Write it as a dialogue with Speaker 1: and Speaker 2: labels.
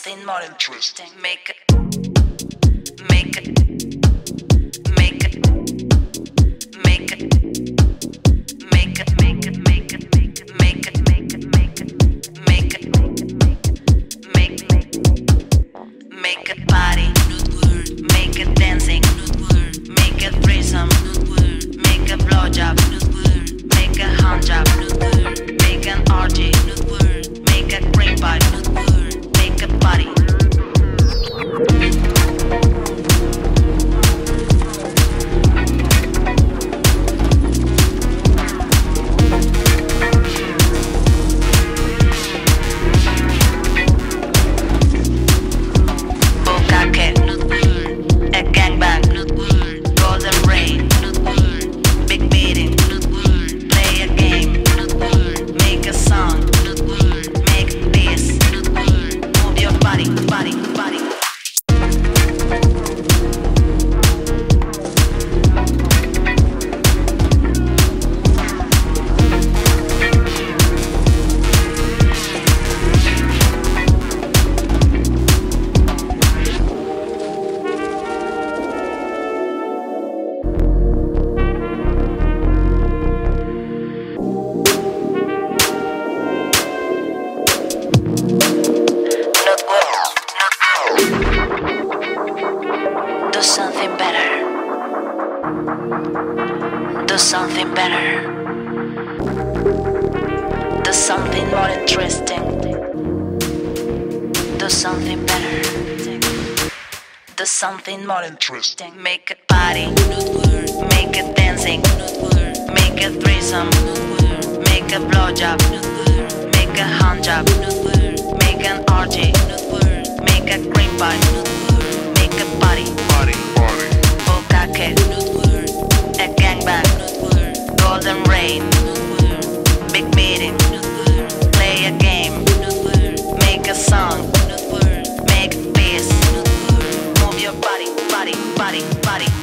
Speaker 1: something more interesting. Make Do something better. Do something more interesting. Do something better. Do something more interesting. Make it party. Make it dancing. Make it threesome. Make a blowjob. Make a handjob. Make an orgy. body, body.